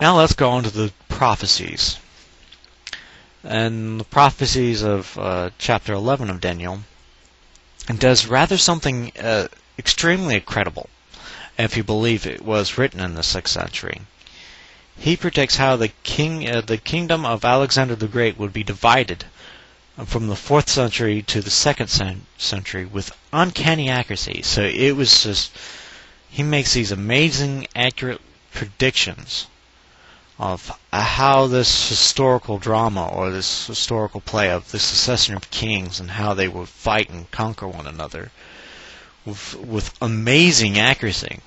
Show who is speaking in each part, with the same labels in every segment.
Speaker 1: Now let's go on to the prophecies. And the prophecies of uh, chapter 11 of Daniel does rather something uh, extremely incredible, if you believe it was written in the 6th century. He predicts how the king, uh, the kingdom of Alexander the Great would be divided from the 4th century to the 2nd century with uncanny accuracy. So it was just, he makes these amazing, accurate predictions of how this historical drama or this historical play of the succession of kings and how they would fight and conquer one another with, with amazing accuracy.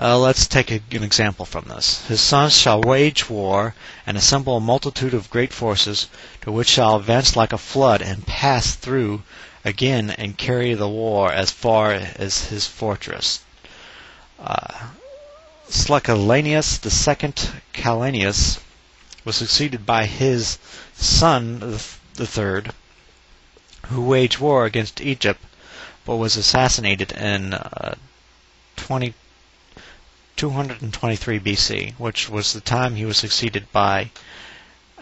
Speaker 1: Uh, let's take a, an example from this. His sons shall wage war and assemble a multitude of great forces, to which shall advance like a flood and pass through again and carry the war as far as his fortress. Uh, Slecalanius the second was succeeded by his son the third, who waged war against Egypt, but was assassinated in uh, 20, 223 BC, which was the time he was succeeded by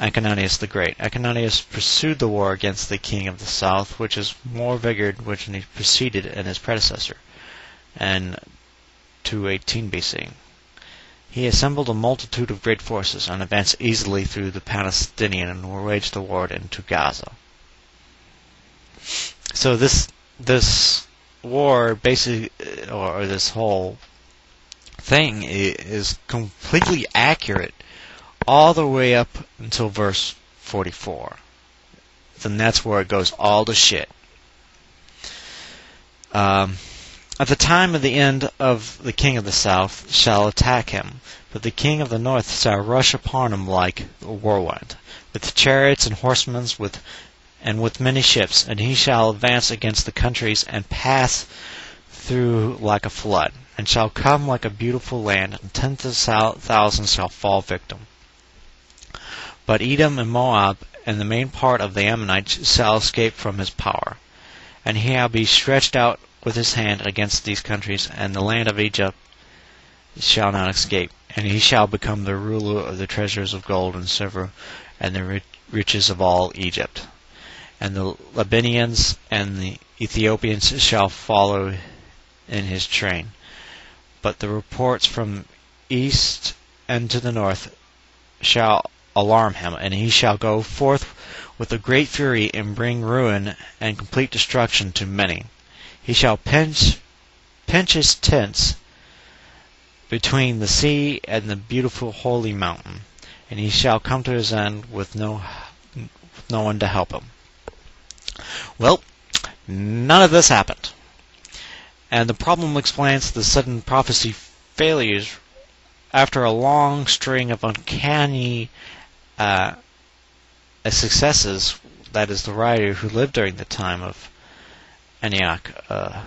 Speaker 1: Antiochus the Great. Antiochus pursued the war against the king of the south, which is more vigorous which he preceded in his predecessor, in 218 BC. He assembled a multitude of great forces and advanced easily through the Palestinian and waged the war into Gaza. So this this war basically, or this whole thing is completely accurate all the way up until verse 44. Then that's where it goes all to shit. Um, at the time of the end of the king of the south shall attack him, but the king of the north shall rush upon him like a whirlwind, with chariots and horsemen, with and with many ships, and he shall advance against the countries and pass through like a flood, and shall come like a beautiful land, and ten thousands shall fall victim. But Edom and Moab and the main part of the Ammonites shall escape from his power, and he shall be stretched out with his hand against these countries, and the land of Egypt shall not escape. And he shall become the ruler of the treasures of gold and silver, and the riches of all Egypt. And the Libynians and the Ethiopians shall follow in his train. But the reports from east and to the north shall alarm him, and he shall go forth with a great fury and bring ruin and complete destruction to many. He shall pinch, pinch his tents between the sea and the beautiful holy mountain, and he shall come to his end with no, with no one to help him. Well, none of this happened. And the problem explains the sudden prophecy failures after a long string of uncanny uh, successes. That is, the writer who lived during the time of Antioch, uh,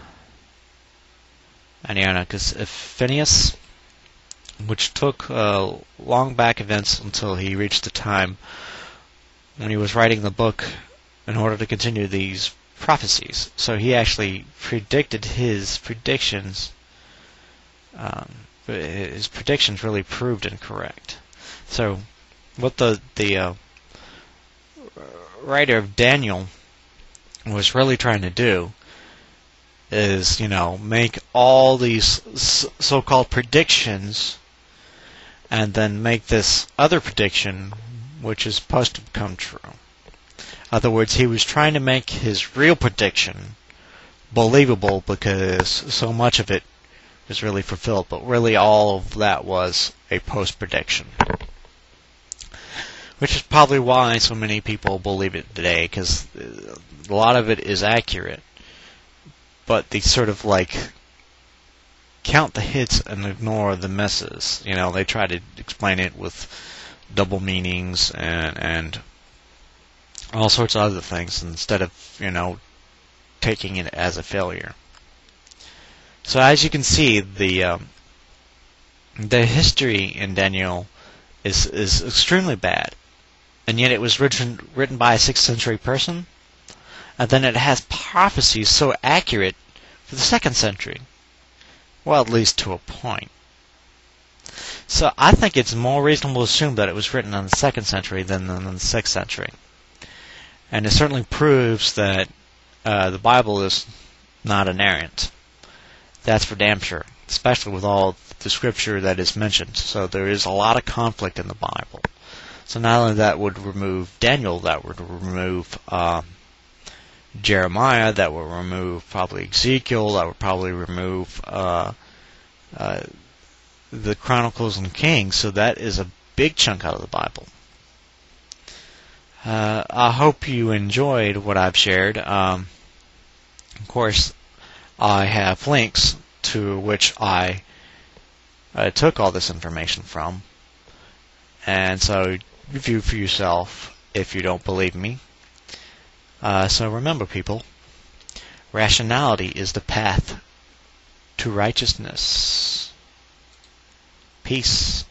Speaker 1: Antiochus Epiphanes, which took uh, long back events until he reached the time when he was writing the book in order to continue these prophecies. So he actually predicted his predictions. Um, his predictions really proved incorrect. So, what the the uh, writer of Daniel was really trying to do is, you know, make all these so-called predictions and then make this other prediction which is supposed to come true. In other words, he was trying to make his real prediction believable because so much of it was really fulfilled, but really all of that was a post prediction. Which is probably why so many people believe it today, because uh, a lot of it is accurate but they sort of like count the hits and ignore the misses. You know, they try to explain it with double meanings and and all sorts of other things instead of you know taking it as a failure. So as you can see, the um, the history in Daniel is is extremely bad, and yet it was written written by a sixth century person and then it has prophecies so accurate for the second century. Well, at least to a point. So I think it's more reasonable to assume that it was written in the second century than in the sixth century. And it certainly proves that uh, the Bible is not inerrant. That's for damn sure, especially with all the scripture that is mentioned. So there is a lot of conflict in the Bible. So not only that would remove Daniel, that would remove um, Jeremiah, that would remove probably Ezekiel, that would probably remove uh, uh, the Chronicles and Kings. So that is a big chunk out of the Bible. Uh, I hope you enjoyed what I've shared. Um, of course, I have links to which I uh, took all this information from. And so review for yourself if you don't believe me. Uh, so remember, people, rationality is the path to righteousness. Peace.